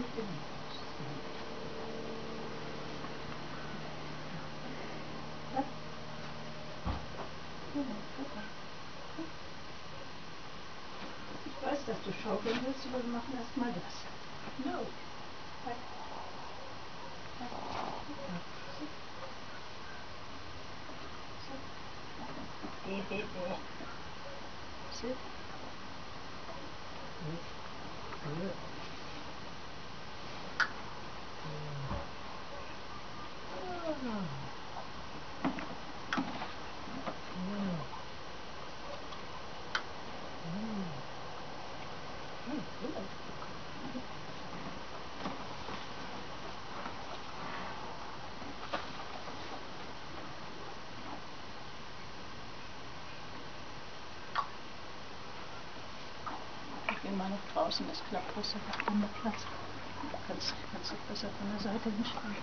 Ich weiß, dass du schaukeln willst, aber wir machen erstmal das. No. Sit. Sit. Sit. Ich gehe mal nach draußen, das klappt besser, da mehr Platz. Kannst, kannst du besser von der Seite hinschauen.